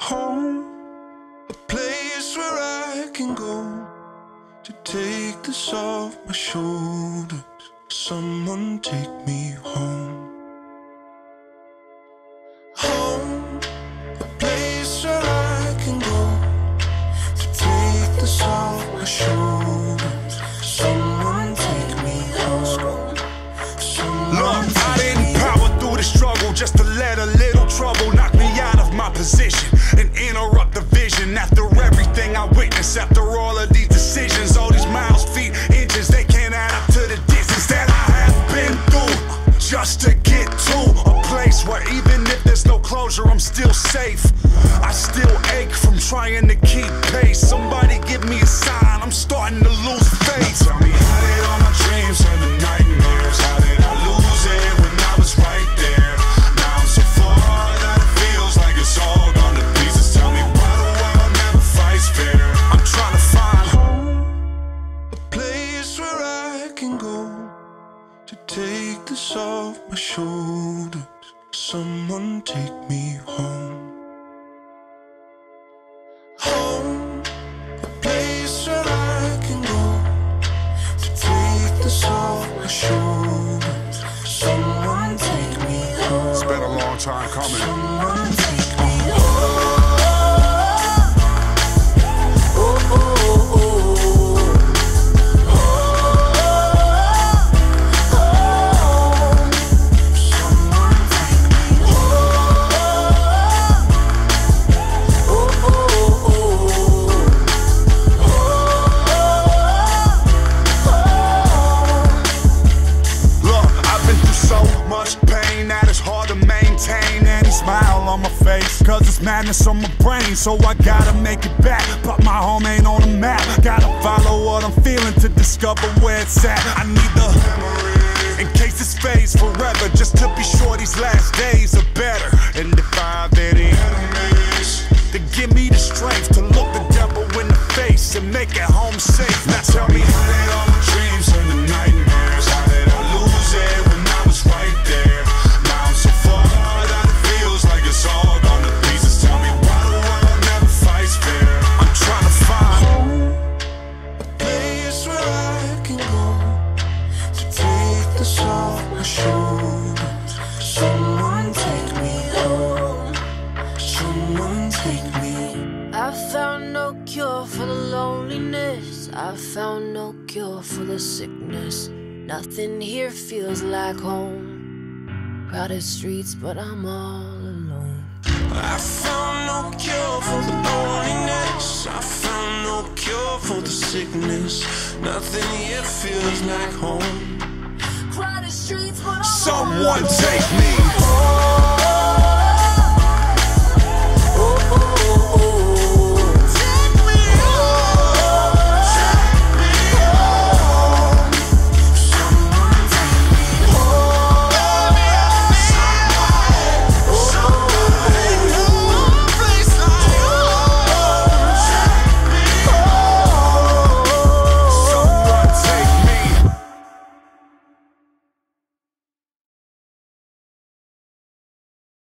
Home, a place where I can go to take this off my shoulders. Someone take me home. Home, a place where I can go to take this off my shoulders. Someone take me home. I didn't power through the struggle just to let a little trouble knock me out of my position After everything I witnessed, after all of these decisions, all these miles, feet, inches, they can't add up to the distance that I have been through just to get to a place where even if there's no closure, I'm still safe. I still ache from trying to keep off my shoulders. Someone take me home. Home, a place where I can go to take this off my shoulders. Someone take me home. It's been a long time coming. Someone on my face. Cause it's madness on my brain, so I gotta make it back. But my home ain't on the map. Gotta follow what I'm feeling to discover where it's at. I need the memory in case this fades forever, just to be sure these last days are better. And if I any enemies, then give me the strength to look the devil in the face and make it home safe. Now tell me how no cure for the loneliness. I found no cure for the sickness. Nothing here feels like home. Crowded streets, but I'm all alone. I found no cure for the loneliness. I found no cure for the sickness. Nothing here feels like home. Crowded streets, but I'm someone all alone. take me.